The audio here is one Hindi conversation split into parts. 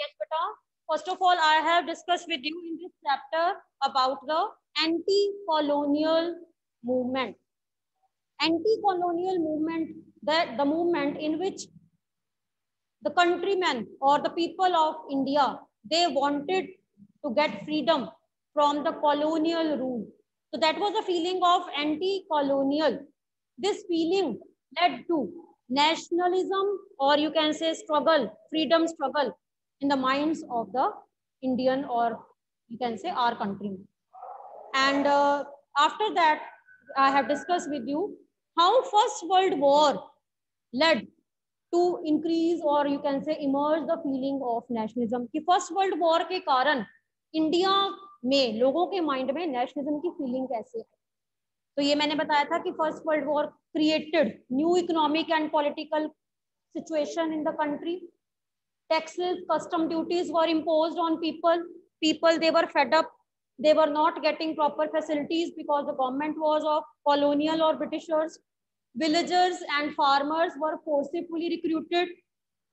yes beta. First of all i have discussed with you in this chapter about the anti colonial movement. Anti colonial movement that the movement in which the countrymen or the people of india they wanted to get freedom from the colonial rule. So that was a feeling of anti colonial this feeling led to nationalism or you can say struggle freedom struggle in the minds of the indian or you can say our country and uh, after that i have discussed with you how first world war led to increase or you can say emerge the feeling of nationalism कि फ़र्स्ट वर्ल्ड वॉर के कारण इंडिया में लोगों के माइंड में नेशनलिज्म की फीलिंग कैसे है तो ये मैंने बताया था कि first world war created new economic and political situation in the country taxes custom duties were imposed on people. People they were fed up. They were not getting proper facilities because the government was of colonial or britishers. Villagers and farmers were forcibly recruited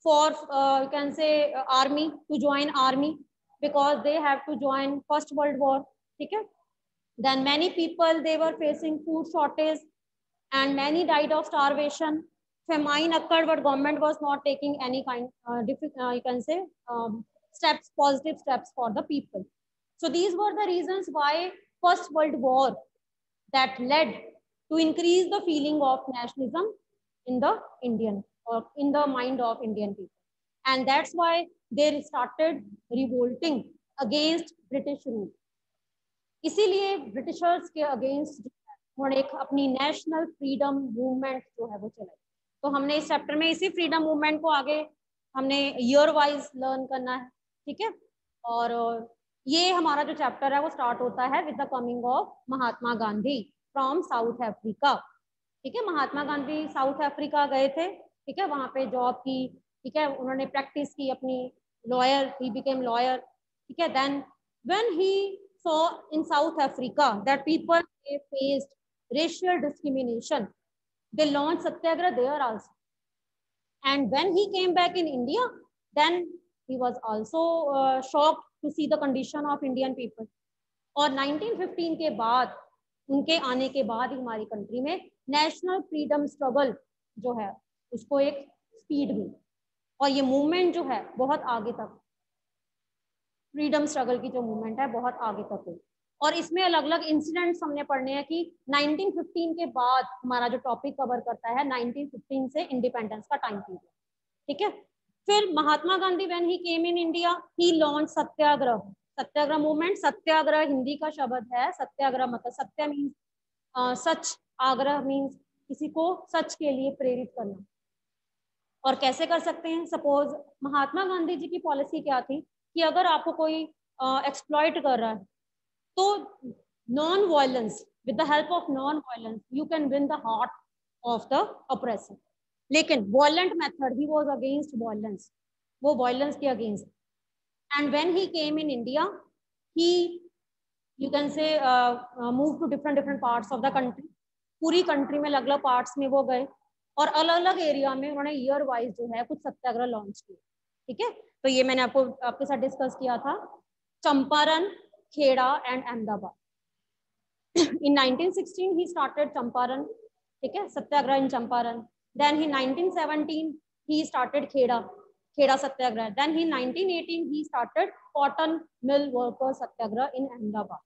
for uh, you can say uh, army to join army because they have to join first world war okay? Then many people they were facing food shortage and many died of starvation famine occurred but government was not taking any kind uh, uh, you can say um, steps positive steps for the people so these were the reasons why first world war that led to increase the feeling of nationalism in the indian or in the mind of indian people and that's why they started revolting against british rule इसीलिए ब्रिटिशर्स के अगेंस्ट उन्होंने एक अपनी नेशनल फ्रीडम मूवमेंट जो है वो चलाई तो हमने इस चैप्टर में इसी फ्रीडम मूवमेंट को आगे हमने ईयर वाइज लर्न करना है, ठीक है? और ये हमारा जो चैप्टर है वो स्टार्ट होता है with the coming of Mahatma Gandhi from South Africa ठीक है? महात्मा गांधी साउथ अफ्रीका गए थे, ठीक है? वहाँ पे जॉब की, ठीक है? उन्होंने प्रैक्टिस की अपनी लॉयर ही बिकेम लॉयर ठीक है? Then when he in South Africa that people, they faced racial discrimination. They launched satyagraha there also. And when he came back in India, then he was also uh, shocked to see the condition of Indian people. और 1915 के बाद उनके आने के बाद ही हमारी कंट्री में नेशनल फ्रीडम स्ट्रगल जो है उसको एक स्पीड मिली और ये मूवमेंट जो है बहुत आगे तक फ्रीडम स्ट्रगल की जो मूवमेंट है बहुत आगे तक हुई और इसमें अलग अलग इंसिडेंट्स हमने पढ़ने हैं कि 1915 के बाद हमारा जो टॉपिक कवर करता है 1915 से इंडिपेंडेंस का टाइम पीरियड ठीक है? फिर Mahatma Gandhi when he came in India he launch satyagraha satyagraha movement satyagraha Hindi का शब्द है सत्याग्रह मतलब सत्य मीन्स सच, आग्रह मीन्स किसी को सच के लिए प्रेरित करना। और कैसे कर सकते हैं? सपोज़ महात्मा गांधी जी की पॉलिसी क्या थी कि अगर आपको कोई एक्सप्लॉइट कर रहा है violence with the help of non violence you can win the heart of the operation लेकिन violent method he was against violence वो वायलेंस के against and when he came in India he you can say move to different different parts of the country पूरी कंट्री में अलग अलग पार्ट्स में वो गए और अलग अलग एरिया में उन्होंने ईयर वाइज जो है कुछ सत्याग्रह लॉन्च किए ठीक है? तो ये मैंने आपको, आपके साथ डिस्कस किया था। Champaran Kheda and Ahmedabad in 1916 he started champaran ठीक है सत्याग्रह इन Champaran then in 1917 he started kheda kheda satyagraha then in 1918 he started cotton mill worker satyagraha in ahmedabad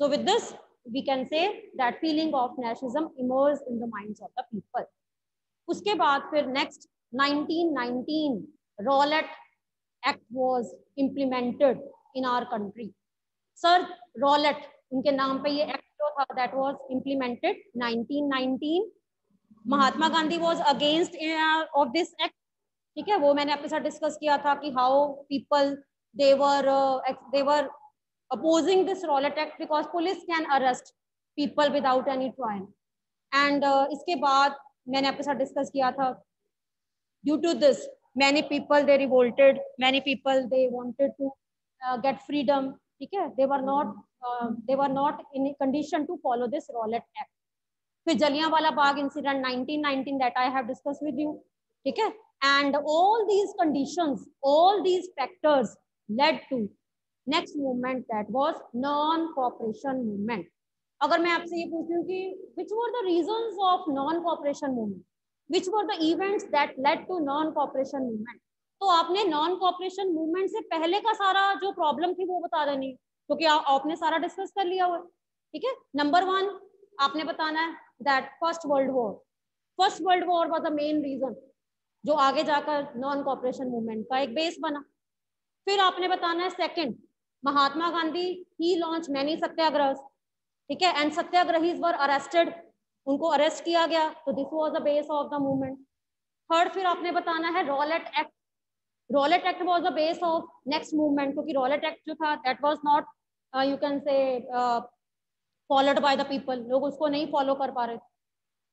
so with this we can say that feeling of nationalism emerged in the minds of the people उसके बाद फिर next 1919 rowlatt act was implemented in our country. Sir Rowlatt, उनके नाम पे ये एक्ट जो था that was implemented 1919 Mahatma Gandhi was against of this act ठीक है, वो मैंने आपके साथ डिस्कस किया था कि how people they were they were opposing this Rowlatt act because police can arrest people without any trial and इसके बाद मैंने आपके साथ डिस्कस किया था due to this many people they revolted many people they wanted to get freedom ठीक है? They were not they were not in condition to follow this Rowlatt act फिर Jallianwala Bagh incident 1919 that I have discuss with you ठीक है? And all these conditions all these factors led to next movement that was non cooperation movement अगर मैं आपसे ये पूछती हूँ कि which were the reasons of non cooperation movement which were the events that led to non cooperation movement तो आपने नॉन कॉपरेशन मूवमेंट से पहले का सारा जो प्रॉब्लम थी वो बता देनी, क्योंकि तो आपने सारा डिस्कस कर लिया हुआ ठीक है? नंबर वन आपने बताना है that first world war first world war was the main reason जो आगे जाकर नॉन कॉपरेशन मूवमेंट का एक बेस बना। फिर आपने बताना है second Mahatma Gandhi he launch many satyagraha ठीक है? एंड सत्याग्रहीज वर अरेस्टेड उनको अरेस्ट किया गया तो this was the base of the movement third फिर आपने बताना है Rowlatt act Rowlatt act was the base of next movement क्योंकि रॉलेट एक्ट जो था that was not you can say followed by the people लोग उसको नहीं फॉलो कर पा रहे थे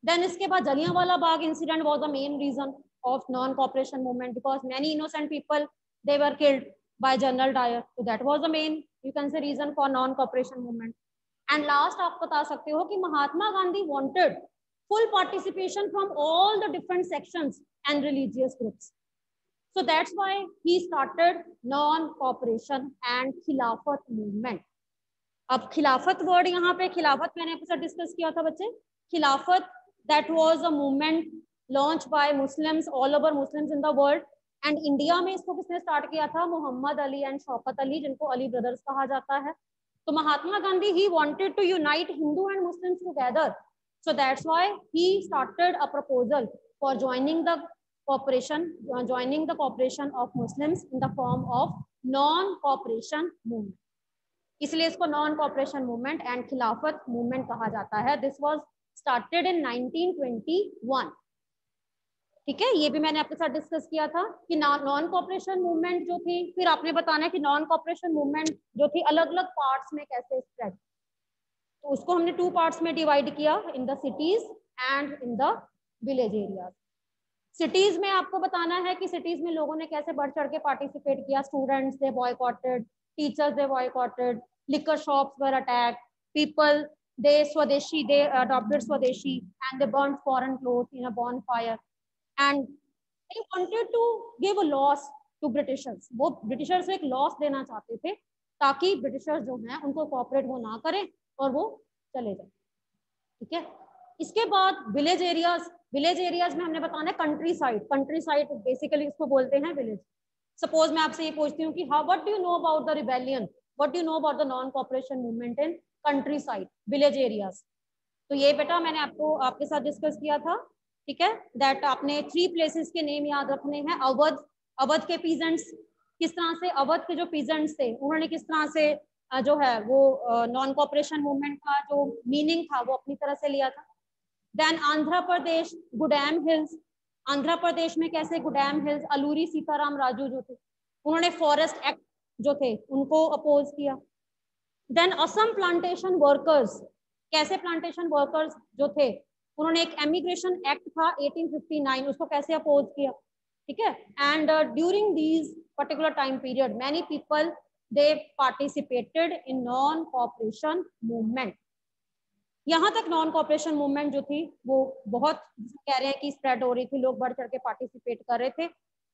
देन इसके बाद Jallianwala Bagh incident was the main reason of non cooperation movement because many innocent people they were killed by General Dyer. So that was the main, you can say, reason for non-cooperation movement. And last आप बता सकते हो कि Mahatma Gandhi wanted full participation from all the different sections and religious groups. So that's why he started non-cooperation and खिलाफत movement. अब खिलाफत वर्ड यहाँ पे खिलाफत मैंने आपके साथ डिस्कस किया था बच्चे Khilafat that was a movement launch by Muslims all over Muslims in the world and India में इसको किसने स्टार्ट किया था मोहम्मद अली एंड शौकत अली जिनको अली ब्रदर्स कहा जाता है So Mahatma Gandhi, he wanted to unite Hindu and Muslims together. So that's why he started a proposal for joining the cooperation, joining the cooperation of Muslims in the form of non-cooperation movement. इसलिए इसको non cooperation movement and Khilafat movement कहा जाता है। दिस वाज स्टार्टेड इन 1921 ठीक है? ये भी मैंने आपके साथ डिस्कस किया था कि नॉन कॉपरेशन मूवमेंट जो थी फिर आपने बताना है कि नॉन कॉपरेशन मूवमेंट जो थी अलग अलग पार्ट्स में कैसे स्प्रेड तो उसको हमने टू पार्ट्स में डिवाइड किया in the cities and in the village areas cities में आपको बताना है कि सिटीज़ में लोगों ने कैसे बढ़ चढ़ के पार्टिसिपेट किया? Students they boycotted teachers they boycotted liquor shops were attack people they swadeshi they adopted swadeshi and they burn foreign cloth in a bonfire and they wanted to give a loss to Britishers. वो ब्रिटिशर्स को एक लॉस देना चाहते थे ताकि ब्रिटिशर्स जो हैं, उनको कॉपरेट वो ना करें और वो चले जाए। ठीक है? इसके बाद विलेज एरियाज़ विलेज एरियाज़ में हमने बताना है countryside countryside basically इसको बोलते हैं विलेज सपोज़ मैं आपसे ये पूछती हूँ कि how what do know about the rebellion what do know about the non cooperation movement in countryside village areas तो ये बेटा मैंने आपको, आपके साथ डिस्कस किया था, ठीक है? दैट आपने थ्री प्लेसेस के नेम याद रखने हैं, अवध अवध के पीजेंट्स किस तरह से? अवध के जो पीजेंट्स थे, उन्होंने किस तरह से जो है, वो नॉन कॉपरेशन मूवमेंट का जो मीनिंग था, वो अपनी तरह से लिया था? देन आंध्र प्रदेश गुडैम हिल्स आंध्र प्रदेश में कैसे गुडैम हिल्स अलूरी सीताराम राजू जो थे, उन्होंने फॉरेस्ट एक्ट जो थे, उनको अपोज किया। देन असम प्लांटेशन वर्कर्स कैसे प्लांटेशन वर्कर्स जो थे, उन्होंने एक एमिग्रेशन एक्ट था 1859 उसको कैसे अपोज किया? ठीक है? And during these particular time period many people they participated in non cooperation movement यहाँ तक नॉन कॉपरेशन मूवमेंट जो थी, वो बहुत कह रहे हैं कि स्प्रेड हो रही थी, लोग बढ़ चढ़ के पार्टिसिपेट कर रहे थे।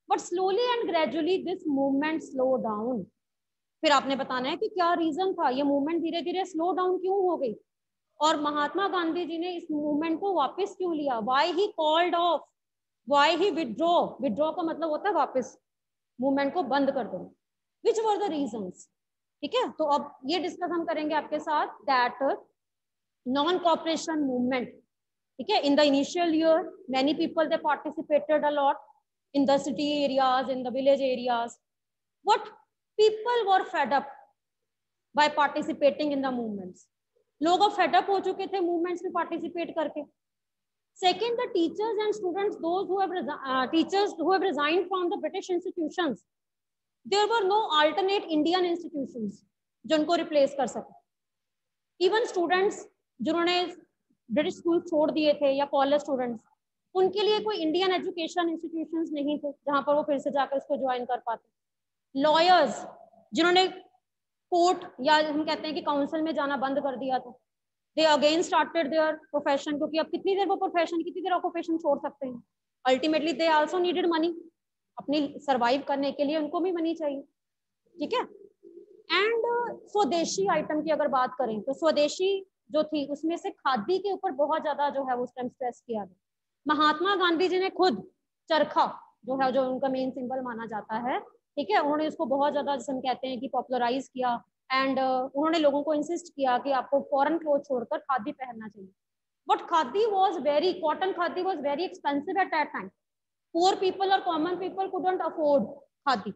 But slowly and gradually this movement slow down फिर आपने बताना है कि क्या रीजन था? ये मूवमेंट धीरे धीरे स्लो डाउन क्यों हो गई? और महात्मा गांधी जी ने इस मूवमेंट को वापस क्यों लिया? Why he called off why he withdraw withdraw का मतलब होता है वापस। मूवमेंट को बंद कर दो विच वर द रीजन ठीक है? तो अब ये डिस्कस हम करेंगे आपके साथ दैट नॉन कॉपरेशन मूवमेंट ठीक है in the initial year many people they participated a lot in the city areas in the village areas what people were fed up by participating in the movements. लोग अब फेडअप हो चुके थे मूवमेंट्स में पार्टिसिपेट करके। Second the teachers and students those teachers who have resigned from the British institutions there were no alternate Indian institutions जिनको रिप्लेस कर सके। इवन स्टूडेंट्स जिन्होंने ब्रिटिश स्कूल छोड़ दिए थे या कॉलेज स्टूडेंट्स उनके लिए कोई इंडियन एजुकेशन इंस्टीट्यूशंस नहीं थे जहाँ पर वो फिर से जाकर इसको ज्वाइन कर पाते। लॉयर्स जिन्होंने कोर्ट या हम कहते हैं कि काउंसिल में जाना बंद कर दिया था they again started their profession क्योंकि अब कितनी देर वो प्रोफेशन कितनी देर ऑक्यूपेशन छोड़ सकते हैं। Ultimately they also needed money अपनी सरवाइव करने के लिए उनको भी मनी चाहिए। ठीक है? एंड स्वदेशी आइटम की अगर बात करें तो स्वदेशी जो थी उसमें से खादी के ऊपर बहुत ज़्यादा जो है उस टाइम स्ट्रेस किया गया। महात्मा गांधी जी ने खुद चरखा जो है जो उनका मेन सिंबल माना जाता है ठीक है? उन्होंने इसको बहुत ज़्यादा जैसे कहते हैं कि पॉपुलराइज किया एंड uh, उन्होंने लोगों को इंसिस्ट किया कि आपको फॉरन क्लोथ छोड़कर खादी पहनना चाहिए। But khadi was very cotton khadi was very expensive at that time poor people or common people couldn't afford khadi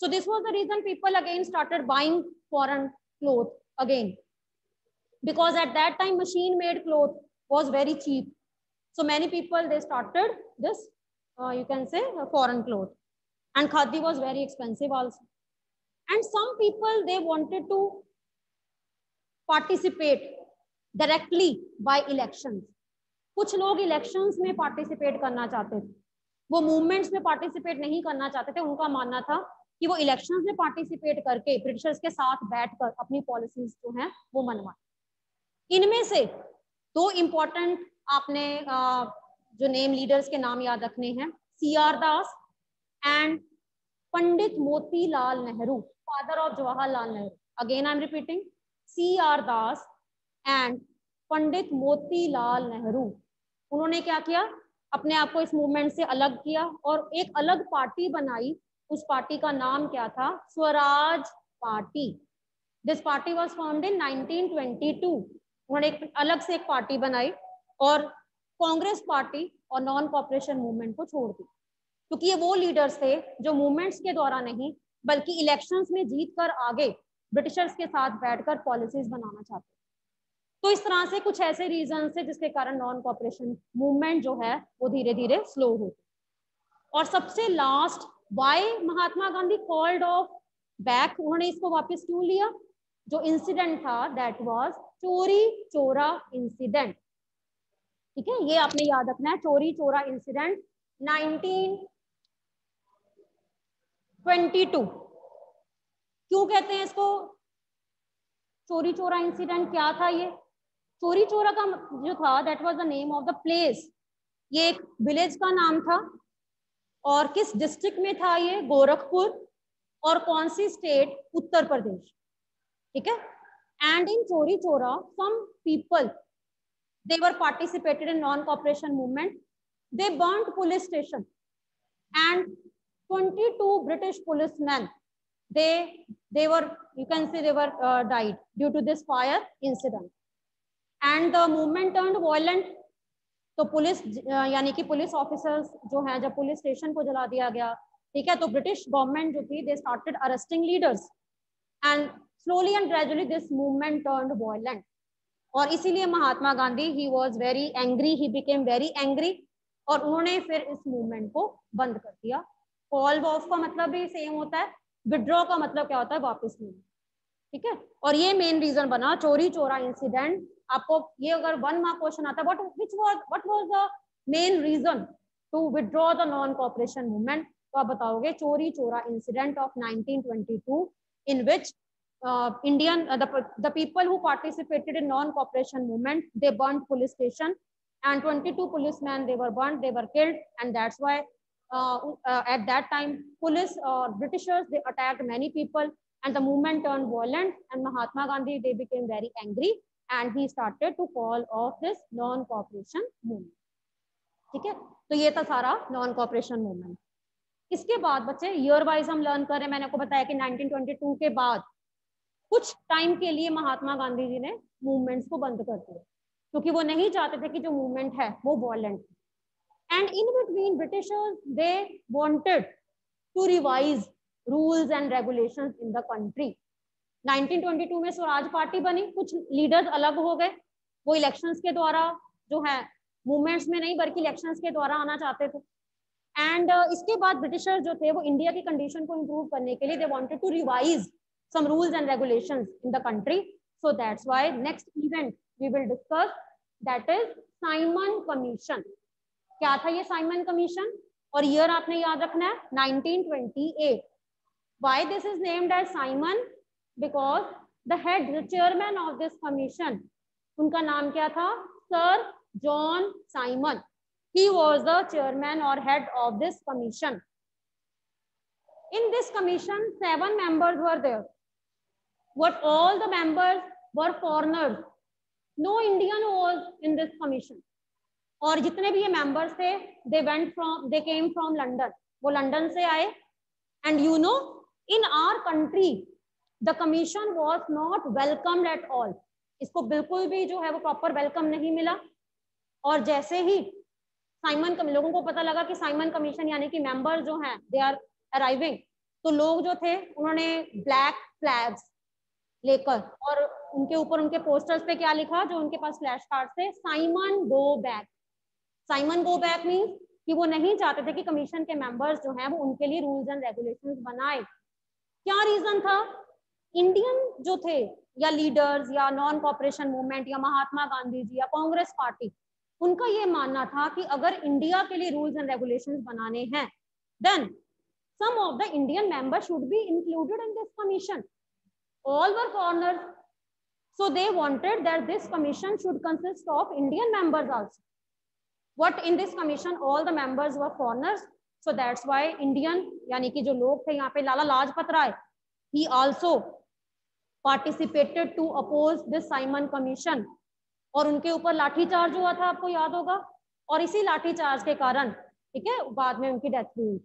so this was the reason people again started buying foreign cloth again because at that time machine made cloth was very cheap so many people they started this uh, you can say foreign cloth and khadi was very expensive also and some people they wanted to participate directly by elections कुछ लोग इलेक्शंस में पार्टिसिपेट करना चाहते थे वो मूवमेंट्स में पार्टिसिपेट नहीं करना चाहते थे उनका मानना था कि वो इलेक्शंस में पार्टिसिपेट करके ब्रिटिशर्स के साथ बैठकर अपनी पॉलिसीज़ जो हैं वो मनवाए इनमें से दो इम्पोर्टेंट आपने जो नेम लीडर्स के नाम याद रखने हैं C R Das and Pandit Motilal Nehru father of Jawaharlal Nehru. Again I am repeating C R Das and Pandit Motilal Nehru. उन्होंने क्या किया? अपने आप को इस मूवमेंट से अलग किया और एक अलग पार्टी बनाई। उस पार्टी का नाम क्या था? Swaraj party. This party was found in 1922 उन्होंने एक अलग से एक पार्टी बनाई और कांग्रेस पार्टी और नॉन कॉपरेशन मूवमेंट को छोड़ दी। क्योंकि ये वो लीडर्स थे जो मूवमेंट्स के द्वारा नहीं, बल्कि इलेक्शंस में जीत कर आगे ब्रिटिशर्स के साथ बैठकर पॉलिसीज़ बनाना चाहते तो इस तरह से कुछ ऐसे रीजन है जिसके कारण नॉन कॉपरेशन मूवमेंट जो है वो धीरे धीरे स्लो हो और सबसे last why Mahatma Gandhi called off back उन्होंने इसको वापस क्यों लिया? जो इंसिडेंट था दैट वाज चोरी चोरा इंसिडेंट ठीक है, ये आपने याद रखना है, चोरी चोरा इंसिडेंट 1922 क्यों कहते हैं इसको? चोरी चोरा इंसिडेंट क्या था ये? चोरी चोरा का जो था that was the name of the place ये एक विलेज का नाम था। और किस डिस्ट्रिक्ट में था ये? गोरखपुर। और कौन सी स्टेट उत्तर प्रदेश। ठीक है? and in Chauri Chaura some people they were participated in non-cooperation movement they burnt police station and 22 british policemen they they were you can say they were uh, died due to this fire incident and the movement turn violent तो पुलिस यानी कि पुलिस ऑफिसर्स जो है जब पुलिस स्टेशन को जला दिया गया ठीक है तो ब्रिटिश गवर्नमेंट जो थी they started arresting leaders and slowly and gradually this movement turn violent और इसीलिए Mahatma Gandhi he was very angry he became very angry और उन्होंने फिर इस मूवमेंट को बंद कर दिया। कॉल ऑफ़ का मतलब भी सेम होता है विड्रॉ का मतलब क्या होता है, वापस लेना ठीक है? और ये मेन रीजन बना, चोरी चोरा इंसिडेंट आपको ये अगर वन मार्क क्वेश्चन आता है but which was what was the main reason to withdraw the non cooperation movement तो आप बताओगे, Chauri Chaura incident of 1922 in which Indian the people who participated in non cooperation movement they burn police station and 22 policemen they were burned they were killed and that's why uh, uh, at that time police or uh, britishers they attacked many people and the movement turned violent and mahatma gandhi they became very angry and he started to call off this non cooperation movement ठीक है तो ये था सारा नॉन कॉपरेशन मूवमेंट इसके बाद बच्चे ईयर वाइज हम लर्न कर रहे हैं मैंने आपको बताया कि 1922 के बाद कुछ टाइम के लिए महात्मा गांधी जी ने मूवमेंट्स को बंद कर दिया। क्योंकि वो नहीं चाहते थे कि जो मूवमेंट है वो violent and in between Britishers they wanted to revise rules and regulations in the country 1922 में स्वराज पार्टी बनी कुछ लीडर्स अलग हो गए। वो इलेक्शंस के द्वारा जो है मूवमेंट्स में नहीं बल्कि इलेक्शंस के द्वारा आना चाहते थे। एंड uh, इसके बाद ब्रिटिशर्स जो थे वो इंडिया की कंडीशन को इम्प्रूव करने के लिए they wanted to revise some rules and regulations in the country so that's why next event we will discuss that is Simon commission क्या था ये साइमन कमीशन और ईयर आपने याद रखना है 1928 why this is named as Simon because the head chairman of this commission उनका नाम क्या था? Sir John Simon he was the chairman or head of this commission. In this commission, seven members were there. What all the members were foreigners. No indian was in this commission. और जितने भी ये मेंबर्स थे they went from they came from London वो लंदन से आए. And you know in our country the commission was not welcomed at all इसको बिल्कुल भी जो है वो प्रॉपर वेलकम नहीं मिला. और जैसे ही साइमन लोगों को पता लगा कि साइमन कमीशन यानी कि मेंबर जो हैं दे आर अराइविंग तो लोग जो थे, उन्होंने ब्लैक फ्लैग्स लेकर। और उनके ऊपर उनके पोस्टर्स पे क्या लिखा, जो उनके पास फ्लैश कार्ड थे Simon go back Simon go back means कि वो नहीं चाहते थे कि कमीशन के मेंबर्स जो हैं, वो उनके लिए रूल्स एंड रेगुलेशंस बनाए। क्या रीजन था? इंडियन जो थे, या लीडर्स या नॉन कॉपरेशन मूवमेंट या महात्मा गांधी जी या कांग्रेस पार्टी, उनका ये मानना था कि अगर इंडिया के लिए रूल्स एंड रेगुलेशंस बनाने हैं then some of the Indian member should be included in this commission all were foreigners so they wanted that this commission should consist of indian members also what in this commission all the members were foreigners so that's why indian yani ki jo log the yahan pe lala lajpat rai he also participated to oppose this simon commission और उनके ऊपर लाठीचार्ज हुआ था आपको याद होगा और इसी लाठीचार्ज के कारण ठीक है बाद में उनकी डेथ हुई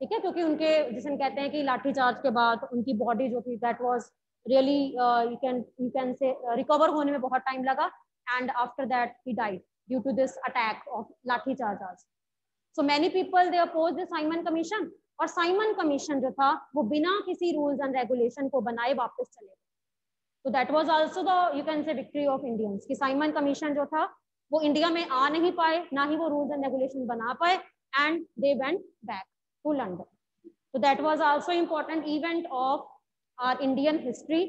ठीक है क्योंकि उनके जिसे कहते हैं कि लाठीचार्ज के बाद उनकी बॉडी जो थी that was really you can you can say recover होने में बहुत टाइम लगा and after that he died due to this attack of lathi charge आज so many people they oppose the Simon commission और साइमन कमीशन जो था, वो बिना किसी रूल्स एंड रेगुलेशन को बनाए वापस चले तो that was also the you can say victory of Indians कि साइमन कमीशन जो था, वो इंडिया में आ नहीं पाए, ना ही वो रूल्स एंड रेगुलेशन बना पाए and they went back to London तो that was also important event of our Indian history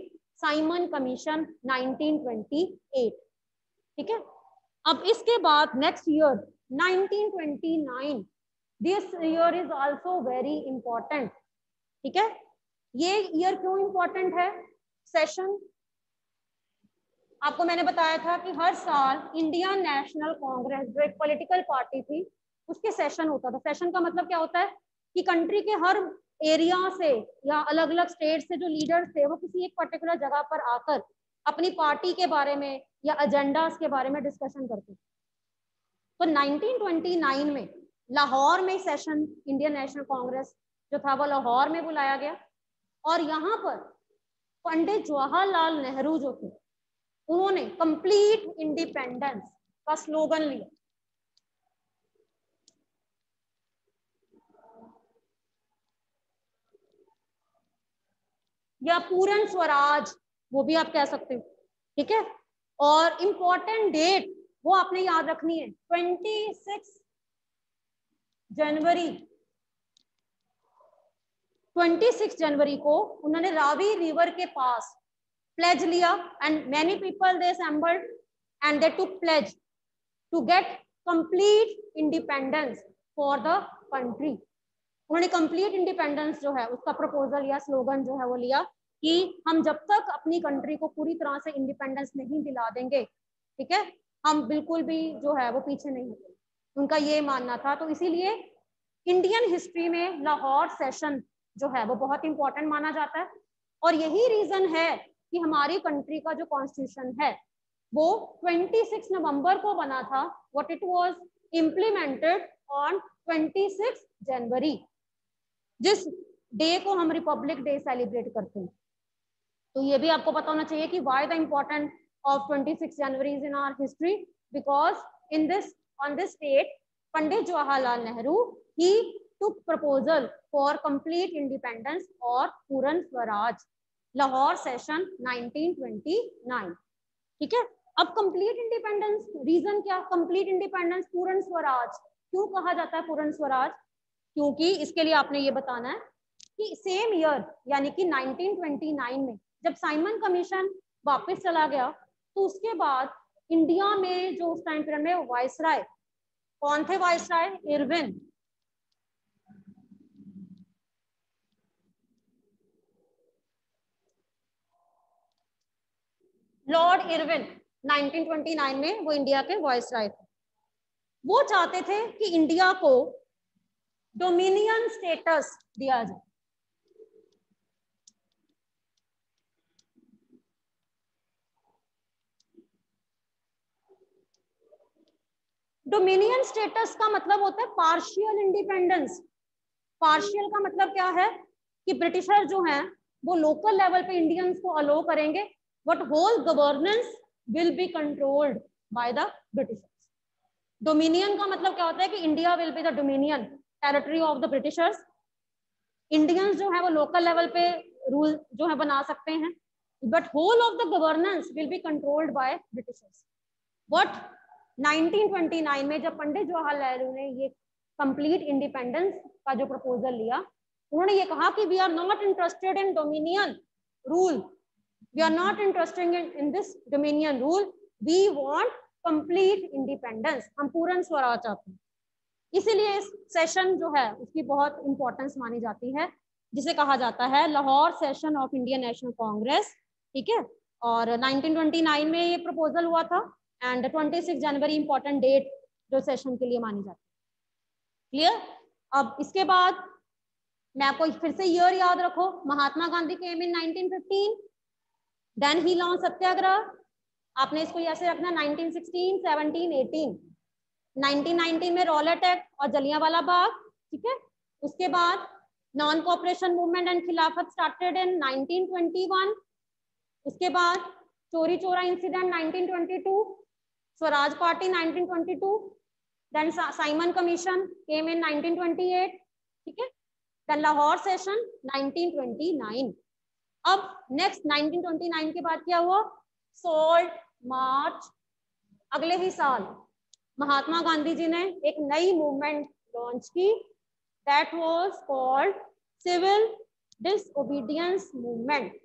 Simon commission 1928 ठीक है? अब इसके बाद next year 1929 this year is also very important ठीक है? ये ईयर क्यों इंपॉर्टेंट है? सेशन आपको मैंने बताया था कि हर साल इंडियन नेशनल कांग्रेस जो एक पॉलिटिकल पार्टी थी, उसके सेशन होता था। सेशन का मतलब क्या होता है? कि कंट्री के हर एरिया से या अलग अलग स्टेट से जो लीडर्स थे, वो किसी एक पर्टिकुलर जगह पर आकर अपनी पार्टी के बारे में या एजेंडास के बारे में डिस्कशन करते तो 1929 में लाहौर में सेशन इंडियन नेशनल कांग्रेस जो था, वो लाहौर में बुलाया गया। और यहाँ पर पंडित जवाहरलाल नेहरू जो थे, उन्होंने कंप्लीट इंडिपेंडेंस का स्लोगन लिया। या पूरन स्वराज, वो भी आप कह सकते हो, ठीक है? और इम्पोर्टेंट डेट वो आपने याद रखनी है 26 जनवरी। 26 जनवरी को उन्होंने रावी रिवर के पास प्लेज लिया and many people they assembled and they to pledge to get complete independence for the country उन्होंने कंप्लीट इंडिपेंडेंस जो है, उसका प्रपोजल या स्लोगन जो है वो लिया कि हम जब तक अपनी कंट्री को पूरी तरह से इंडिपेंडेंस नहीं दिला देंगे, ठीक है? हम बिल्कुल भी जो है वो पीछे नहीं होंगे। उनका ये मानना था। तो इसीलिए इंडियन हिस्ट्री में लाहौर सेशन जो है वो बहुत इंपॉर्टेंट माना जाता है। और यही रीजन है कि हमारी कंट्री का जो कॉन्स्टिट्यूशन है, वो 26 नवंबर को बना था। What it was implemented on 26 January जिस डे को हम रिपब्लिक डे सेलिब्रेट करते हैं। तो ये भी आपको पता होना चाहिए कि why the important of 26 January is in our history because in this on this date Pandit Jawaharlal Nehru he took proposal for complete independence or पूर्ण स्वराज लाहौर सेशन 1929 ठीक है? अब कंप्लीट इंडिपेंडेंस रीजन क्या? कंप्लीट इंडिपेंडेंस पूर्ण स्वराज क्यों कहा जाता है पूर्ण स्वराज क्योंकि इसके लिए आपने ये बताना है कि सेम ईयर यानी कि 1929 में जब साइमन कमीशन वापस चला गया तो उसके बाद इंडिया में जो उस टाइम पीरियड में वायसराय कौन थे वायसराय इरविन लॉर्ड इरविन 1929 में वो इंडिया के वॉइस राय थे। वो चाहते थे कि इंडिया को डोमिनियन स्टेटस दिया जाए। डोमिनियन स्टेटस का मतलब होता है पार्शियल इंडिपेंडेंस पार्शियल का मतलब क्या है? कि ब्रिटिशर जो हैं, वो लोकल लेवल पे इंडियंस को अलो करेंगे but whole governance will be controlled by the Britishers dominion का मतलब क्या होता है कि India will be the dominion territory of the Britishers Indians जो है वो लोकल लेवल पे रूल जो है बना सकते हैं but whole of the governance will be controlled by Britishers but 1929 में जब पंडित जवाहरलाल नेहरू ने ये कंप्लीट इंडिपेंडेंस का जो प्रपोजल लिया, उन्होंने ये कहा कि we are not interested in dominion rule we are not interested in this dominion rule we want complete independence हम पूर्ण स्वराज चाहते हैं। इसीलिए इस सेशन जो है, उसकी बहुत इंपॉर्टेंस मानी जाती है, जिसे कहा जाता है Lahore session of Indian National Congress ठीक है? और 1929 में ये प्रपोजल हुआ था एंड 26 जनवरी इंपॉर्टेंट डेट जो सेशन के लिए मानी जाती है। क्लियर अब इसके बाद मैं आपको फिर से ईयर याद रखो, Mahatma Gandhi came in 1915 then he launch Satyagraha. आपने इसको ऐसे रखना 1916 17 18 1919 में रॉलेट एक्ट और जलियांवाला बाग, ठीक है? उसके बाद non cooperation movement and Khilafat started in 1921 उसके बाद Chauri Chaura incident 1922 Swaraj party 1922 then Simon commission came in 1928 ठीक है? देन लाहौर सेशन 1929 अब नेक्स्ट 1929 के बाद क्या हुआ? सोल्ट मार्च अगले ही साल महात्मा गांधी जी ने एक नई मूवमेंट लॉन्च की that was called civil disobedience movement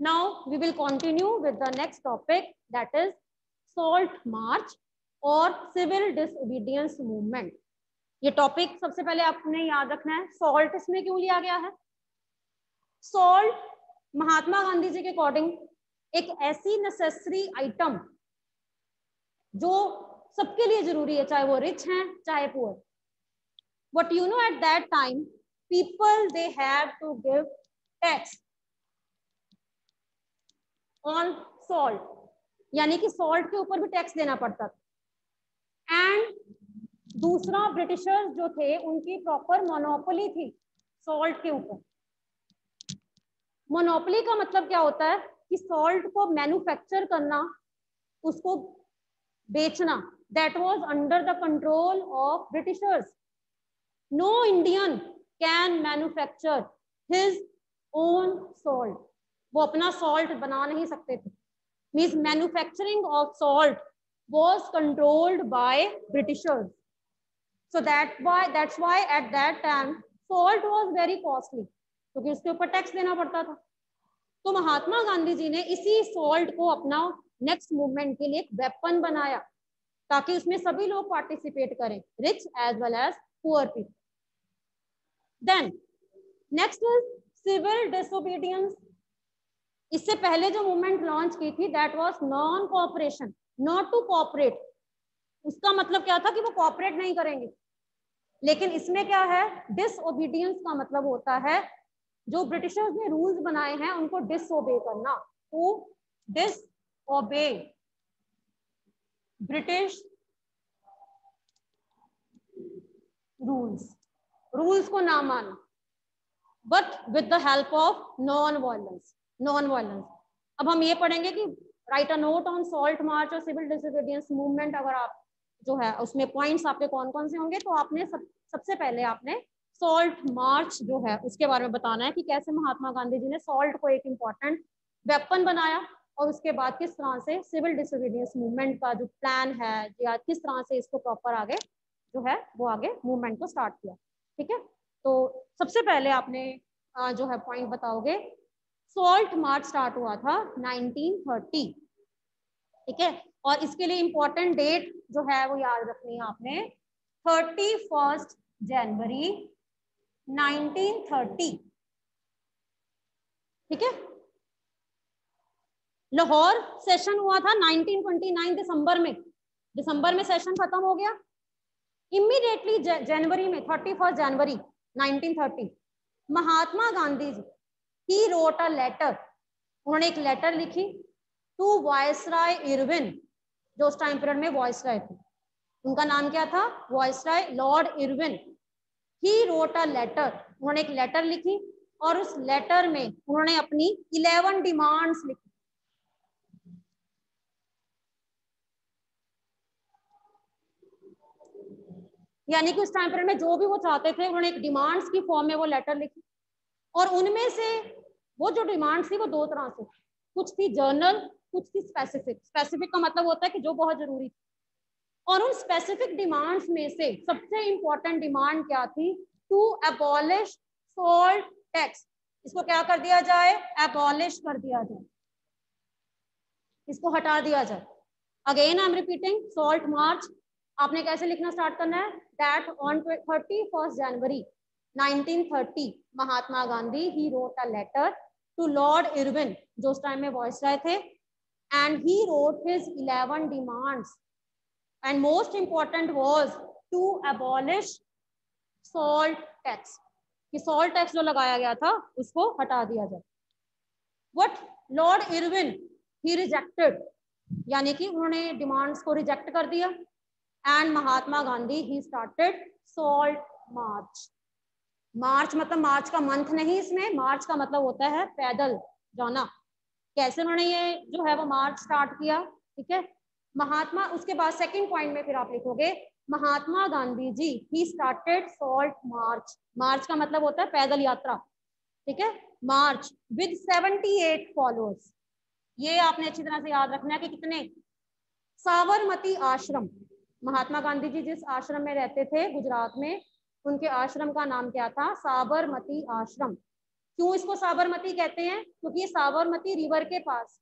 Now, we will continue with the next topic, that is salt march और सिविल डिसोबीडियंस मूवमेंट ये टॉपिक सबसे पहले आपने याद रखना है सॉल्ट इसमें क्यों लिया गया है? सॉल्ट महात्मा गांधी जी के अकॉर्डिंग एक ऐसी नेसेसरी आइटम जो सबके लिए ज़रूरी है, चाहे वो रिच हैं, चाहे poor what you know at that time people they have to give tax on salt यानी कि सॉल्ट के ऊपर भी टैक्स देना पड़ता था। एंड दूसरा ब्रिटिशर्स जो थे, उनकी प्रॉपर मोनोपोली थी सॉल्ट के ऊपर। मोनोपोली का मतलब क्या होता है? कि सॉल्ट को मैन्युफैक्चर करना, उसको बेचना that was under the control of Britishers no Indian can manufacture his own salt वो अपना सॉल्ट बना नहीं सकते थे। Means manufacturing of salt was controlled by Britishers so that why that's why at that time salt was very costly क्योंकि उसके ऊपर टैक्स देना पड़ता था। तो महात्मा गांधी जी ने इसी सॉल्ट को अपना नेक्स्ट मूवमेंट के लिए एक वेपन बनाया, ताकि उसमें सभी लोग पार्टिसिपेट करें rich as well as poor people then next is civil disobedience इससे पहले जो मूवमेंट लॉन्च की थी that was non cooperation not to cooperate उसका मतलब क्या था कि वो कोऑपरेट नहीं करेंगे। लेकिन इसमें क्या है? डिसओबीडियंस का मतलब होता है, जो ब्रिटिशर्स ने रूल्स बनाए हैं, उनको डिसओबे करना। To disobey British rules rules को ना माना but with the help of non violence non violence अब हम ये पढ़ेंगे कि write a note on salt march और सिविल डिसोबीडियंस मूवमेंट अगर आप जो है, उसमें पॉइंट्स आपके कौन कौन से होंगे? तो आपने सब, सबसे पहले आपने सॉल्ट मार्च जो है, उसके बारे में बताना है कि कैसे महात्मा गांधी जी ने सॉल्ट को एक इंपॉर्टेंट वेपन बनाया और उसके बाद किस तरह से सिविल डिसोबीडियंस मूवमेंट का जो प्लान है, या किस तरह से इसको प्रॉपर आगे जो है, वो आगे मूवमेंट को स्टार्ट किया। ठीक है? तो सबसे पहले आपने जो है पॉइंट बताओगे। सॉल्ट मार्च स्टार्ट हुआ था 1930 ठीक है? और इसके लिए इंपॉर्टेंट डेट जो है वो याद रखनी है आपने। थर्टी फ़र्स्ट जनवरी 1930 ठीक है? लाहौर सेशन हुआ था 1929 दिसंबर में। दिसंबर में सेशन खत्म हो गया। इमीडिएटली जनवरी में thirty first January 1930 Mahatma Gandhi ji he wrote a letter उन्होंने एक लेटर लिखी टू वॉयसराय इरविन जो उस टाइम पीरियड में वॉयसराय थे। उनका नाम क्या था? Viceroy Lord Irwin he wrote a letter उन्होंने एक लेटर लिखी और उस लेटर में उन्होंने अपनी इलेवन डिमांड्स लिखी। यानी कि उस टाइम पीरियड में जो भी वो चाहते थे, उन्होंने एक डिमांड्स की फॉर्म में वो लेटर लिखी। और उनमें से वो जो डिमांड्स थी, वो दो तरह से कुछ थी जर्नल कुछ थी स्पेसिफिक स्पेसिफिक का मतलब होता है कि जो बहुत ज़रूरी थी। और उन स्पेसिफिक डिमांड्स में से सबसे इंपॉर्टेंट डिमांड क्या थी? टू एबॉलिश सोल्ट टैक्स इसको क्या कर दिया जाए? एबॉलिश कर दिया जाए। इसको हटा दिया जाए। Again I am repeating salt march आपने कैसे लिखना स्टार्ट करना है? That on thirty first January 1930 Mahatma Gandhi he wrote a letter to Lord Irwin जो उस टाइम में वॉइस रहे थे। And he wrote his 11 demands and most important was to abolish salt tax कि सॉल्ट टैक्स जो लगाया गया था, उसको हटा दिया जाए। But Lord Irwin he rejected यानी कि उन्होंने डिमांड्स को रिजेक्ट कर दिया। And Mahatma Gandhi he started salt march march मतलब मार्च का मंथ नहीं इसमें, मार्च का मतलब होता है पैदल जाना। कैसे उन्होंने ये जो है वो मार्च स्टार्ट किया, ठीक है? महात्मा, उसके बाद सेकंड पॉइंट में फिर आप लिखोगे, Mahatma Gandhi ji he started salt march march का मतलब होता है पैदल यात्रा, ठीक है? मार्च विद 78 फॉलोअर्स ये आपने अच्छी तरह से याद रखना है कि कितने? साबरमती आश्रम, महात्मा गांधी जी जिस आश्रम में रहते थे गुजरात में, उनके आश्रम का नाम क्या था? साबरमती आश्रम। क्यों इसको साबरमती कहते हैं? क्योंकि ये साबरमती रिवर के पास,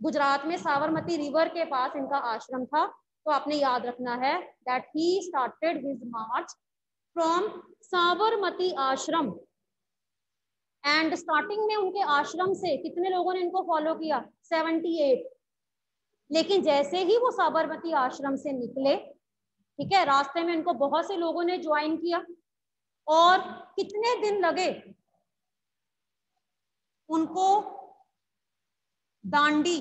गुजरात में साबरमती रिवर के पास इनका आश्रम था। तो आपने याद रखना है that he started his march from Sabarmati Ashram. And starting में उनके आश्रम से कितने लोगों ने इनको फॉलो किया? 78 लेकिन जैसे ही वो साबरमती आश्रम से निकले, ठीक है, रास्ते में इनको बहुत से लोगों ने ज्वाइन किया। और कितने दिन लगे? उनको दांडी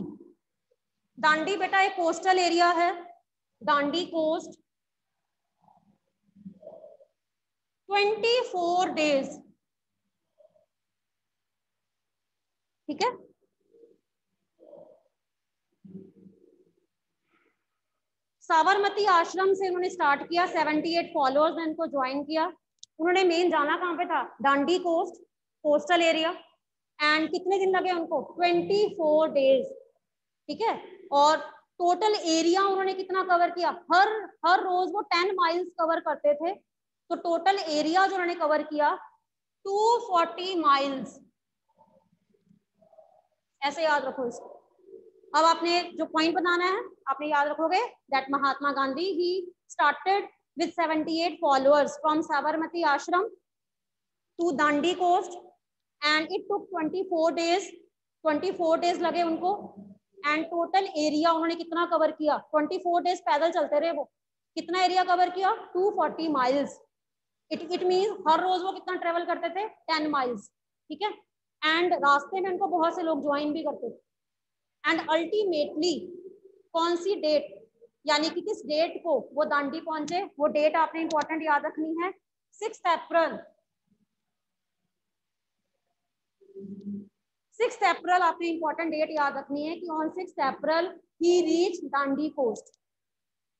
दांडी बेटा एक कोस्टल एरिया है, दांडी कोस्ट 24 डेज़ ठीक है? साबरमती आश्रम से उन्होंने स्टार्ट किया 78 फॉलोअर्स ने इनको ज्वाइन किया। उन्होंने मेन जाना कहाँ पे था? Dandi coast coastal area and कितने दिन लगे उनको? 24 डेज़ ठीक है? और टोटल एरिया उन्होंने कितना कवर किया? हर हर रोज वो 10 माइल्स कवर करते थे। तो टोटल एरिया जो उन्होंने कवर किया 240 माइल्स ऐसे याद रखो इसको। अब आपने जो पॉइंट बनाना है, आपने याद रखोगे that Mahatma Gandhi he started with 78 followers from Sabarmati Ashram to Dandi coast and it took 24 days 24 days लगे उनको। एंड टोटल एरिया उन्होंने कितना कवर किया? 24 डेज़ पैदल चलते रहे वो। कितना एरिया कवर किया? 240 माइल्स इट इट मीन हर रोज वो कितना ट्रेवल करते थे? 10 माइल्स ठीक है? एंड रास्ते में उनको बहुत से लोग ज्वाइन भी करते थे। एंड अल्टीमेटली कौन सी डेट यानी कि किस डेट को वो दांडी पहुँचे? वो डेट आपने इंपॉर्टेंट याद रखनी है। सिक्स अप्रैल सिक्स अप्रैल, आपने इंपॉर्टेंट डेट याद रखनी है कि on six April he reach Dandi coast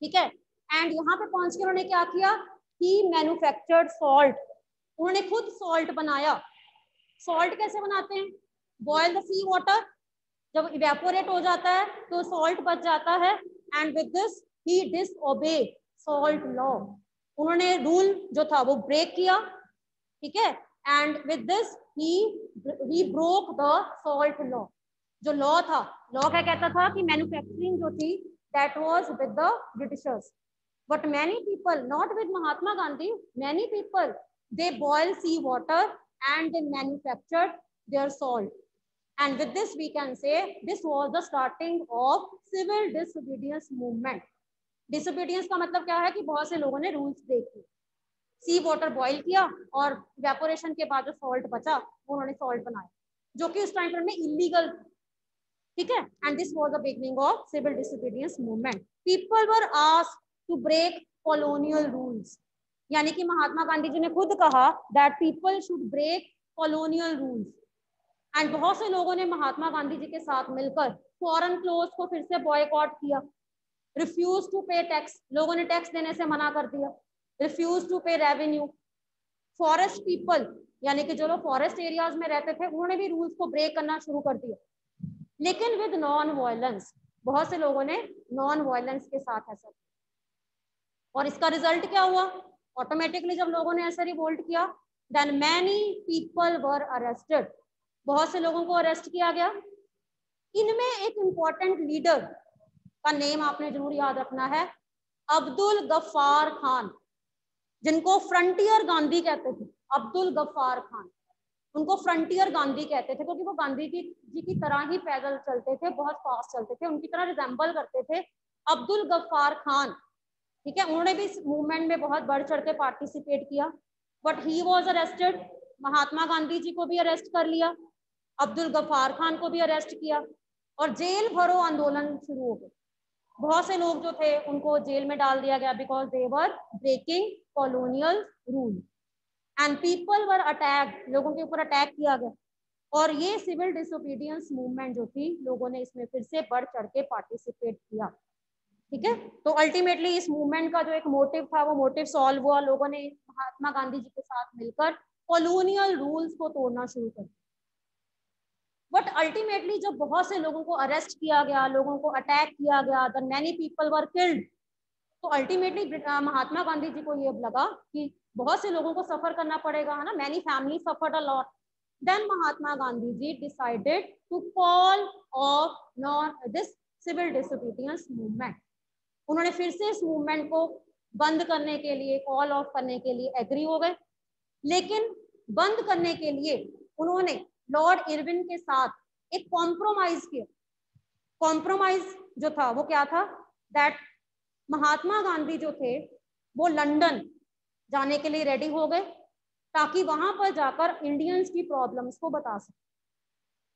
ठीक है? एंड यहाँ पे पहुँच के उन्होंने क्या किया? ही मैन्युफैक्चर्ड सॉल्ट उन्होंने खुद सॉल्ट बनाया। सॉल्ट कैसे बनाते हैं? बॉयल द सी वाटर जब इवेपोरेट हो जाता है तो सॉल्ट बच जाता है। And with this he disobey salt law उन्होंने रूल जो था, वो ब्रेक किया, ठीक है? And with this he he broke the salt law जो लॉ था लॉ क्या कहता था कि मैन्युफैक्चरिंग जो थी that was with the Britishers but many people not with Mahatma Gandhi many people they boil sea water and they manufactured their salt. And with this, we can say this was the starting of civil disobedience movement. Disobedience का मतलब क्या है कि बहुत से लोगों ने rules किए सी वाटर बॉईल किया और वेपोरेशन के बाद जो सॉल्ट बचा, वो उन्होंने सॉल्ट बनाया, जो कि उस टाइम पर में इलीगल ठीक है? And this was the beginning of civil disobedience movement people were asked to break colonial rules यानी कि महात्मा गांधी जी ने खुद कहा that people should break colonial rules and बहुत से लोगों ने महात्मा गांधी जी के साथ मिलकर फॉरन क्लोज को फिर से बॉयकॉट किया. रिफ्यूज टू पे टैक्स लोगों ने टैक्स देने से मना कर दिया. Refuse to pay revenue forest people यानी कि जो लोग फॉरेस्ट एरियाज़ में रहते थे, उन्होंने भी रूल्स को ब्रेक करना शुरू कर दिया। लेकिन विद नॉन वायलेंस बहुत से लोगों ने नॉन वायलेंस के साथ ऐसा और इसका रिज़ल्ट क्या हुआ? ऑटोमेटिकली जब लोगों ने ऐसा रिवोल्ट किया then many people were arrested बहुत से लोगों को अरेस्ट किया गया। इनमें एक इंपॉर्टेंट लीडर का नेम आपने ज़रूर याद रखना है, अब्दुल गफ्फार खान। जिनको फ्रंटियर गांधी कहते थे, अब्दुल गफ्फार खान। उनको फ्रंटियर गांधी कहते थे, क्योंकि वो गांधी की जी की तरह ही पैदल चलते थे, बहुत फास्ट चलते थे, उनकी तरह रिजेंबल करते थे अब्दुल गफ्फार खान। ठीक है, उन्होंने भी इस मूवमेंट में बहुत बढ़ चढ़ के पार्टिसिपेट किया but he was arrested Mahatma Gandhi ji को भी अरेस्ट कर लिया, अब्दुल गफ्फार खान को भी अरेस्ट किया, और जेल भरो आंदोलन शुरू हो गया। बहुत से लोग जो थे, उनको जेल में डाल दिया गया because they were breaking colonial rule and people were attack लोगों के ऊपर अटैक किया गया। और ये सिविल डिसोबीडियंस मूवमेंट जो थी, लोगों ने इसमें फिर से बढ़ चढ़ के पार्टिसिपेट किया। ठीक है? तो अल्टीमेटली इस मूवमेंट का जो एक मोटिव था, वो मोटिव सॉल्व हुआ। लोगों ने महात्मा गांधी जी के साथ मिलकर कॉलोनियल रूल्स को तोड़ना शुरू कर दिया। बट अल्टीमेटली जब बहुत से लोगों को अरेस्ट किया गया, लोगों को अटैक किया गया the many people were killed तो अल्टीमेटली महात्मा गांधी जी को ये लगा कि बहुत से लोगों को सफ़र करना पड़ेगा, है ना? Many family suffer a lot then Mahatma Gandhi ji decided to call off non this civil disobedience movement उन्होंने फिर से इस मूवमेंट को बंद करने के लिए कॉल ऑफ़ करने के लिए एग्री हो गए। लेकिन बंद करने के लिए उन्होंने लॉर्ड इरविन के साथ एक कॉम्प्रोमाइज किया। कॉम्प्रोमाइज जो था, वो क्या था? दैट महात्मा गांधी जो थे, वो लंदन जाने के लिए रेडी हो गए, ताकि वहाँ पर जाकर इंडियंस की प्रॉब्लम्स को बता सके।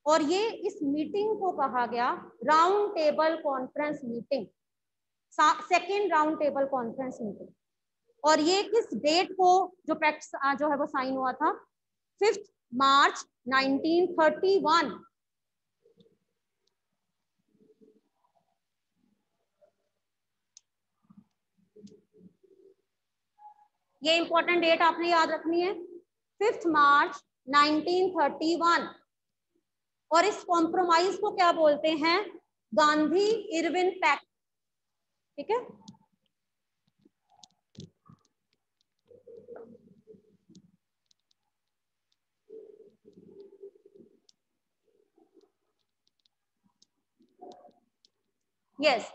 और ये इस मीटिंग को कहा गया round table conference meeting second round table conference meeting और ये किस डेट को जो पैक्ट जो है वो साइन हुआ था? फिफ्थ मार्च 1931 ये इंपॉर्टेंट डेट आपने याद रखनी है। फिफ्थ मार्च 1931 और इस कॉम्प्रोमाइज को क्या बोलते हैं? गांधी इरविन पैक्ट ठीक है? Yes.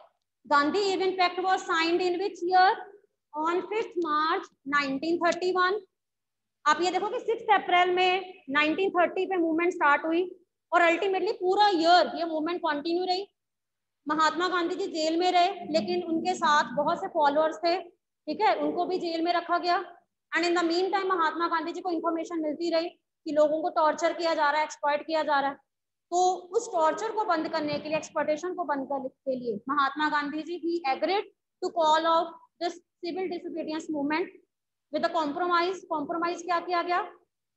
Gandhi event pact was signed in which year? On 5th march 1931 आप ये देखो कि सिक्स अप्रैल में 1930 पे मूवमेंट स्टार्ट हुई और अल्टीमेटली पूरा ईयर ये मूवमेंट कंटिन्यू रही। महात्मा गांधी जी जेल में रहे, लेकिन उनके साथ बहुत से फॉलोअर्स थे, ठीक है? उनको भी जेल में रखा गया। And in the mean time Mahatma Gandhi ji को इन्फॉर्मेशन मिलती रही कि लोगों को टॉर्चर किया जा रहा है एक्सप्लॉइट किया जा रहा है। तो उस टॉर्चर को बंद करने के लिए एक्सप्लोटेशन को बंद करने के लिए Mahatma Gandhi ji he agreed to call off this civil disobedience movement with compromise compromise क्या किया गया?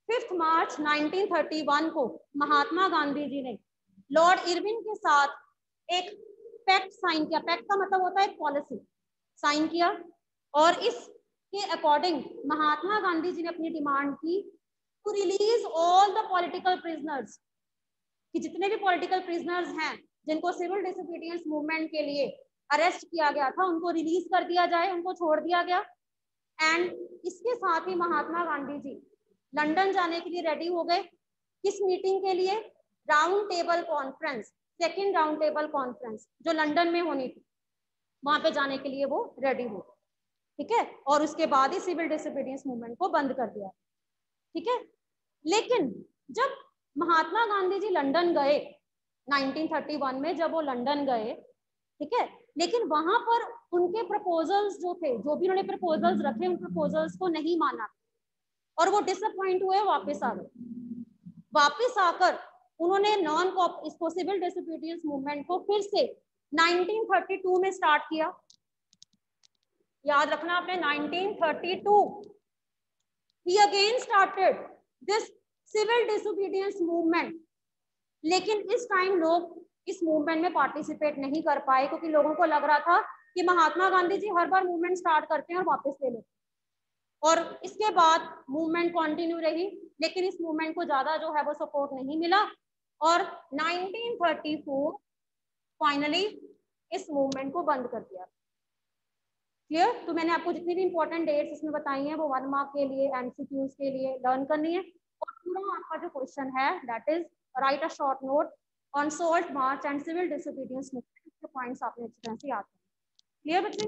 फिफ्थ मार्च 1931 को महात्मा गांधी जी ने लॉर्ड इरविन के साथ एक पैक्ट साइन किया। पैक्ट का मतलब होता है एक पॉलिसी साइन किया। और इसके अकॉर्डिंग महात्मा गांधी जी ने अपनी डिमांड की to release all the political prisoners कि जितने भी पॉलिटिकल प्रिजनर्स हैं, जिनको सिविल डिसोबीडियंस मूवमेंट के लिए अरेस्ट किया गया था, उनको रिलीज़ कर दिया जाए, उनको छोड़ दिया गया। एंड इसके साथ ही महात्मा गांधी जी लंदन जाने के लिए रेडी हो गए। किस मीटिंग के लिए? Round table conference second round table conference जो लंदन में होनी थी। वहाँ पे जाने के लिए वो रेडी हो ठीक है? और उसके बाद ही सिविल डिसोबीडियंस मूवमेंट को बंद कर दिया ठीक है? लेकिन जब महात्मा गांधी जी लंदन गए 1931 में जब वो लंदन गए, ठीक है? लेकिन वहाँ पर उनके प्रपोजल्स जो थे, जो भी उन्होंने प्रपोजल्स रखे, उन प्रपोजल्स को नहीं माना। और वो डिसअपॉइंट हुए, वापस आ गए। वापस आकर उन्होंने नॉन सिविल डिसोबीडियंस मूवमेंट को फिर से 1932 में स्टार्ट किया। याद रखना आपने 1932 he again started this civil disobedience movement लेकिन इस टाइम लोग इस मूवमेंट में पार्टिसिपेट नहीं कर पाए, क्योंकि लोगों को लग रहा था कि महात्मा गांधी जी हर बार मूवमेंट स्टार्ट करते हैं और वापस ले लेते और इसके बाद मूवमेंट कंटिन्यू रही, लेकिन इस मूवमेंट को ज़्यादा जो है वो सपोर्ट नहीं मिला। और 1934 फाइनली इस मूवमेंट को बंद कर दिया। क्लियर तो मैंने आपको जितनी भी इंपॉर्टेंट डेट्स इसमें बताई हैं, वो वन मार्क के लिए एमसीक्यूज के लिए लर्न करनी है। और पूरा आपका जो क्वेश्चन है that is write a short note on salt march and civil disobedience points आपने अच्छी तरह से याद करें क्लियर बच्चे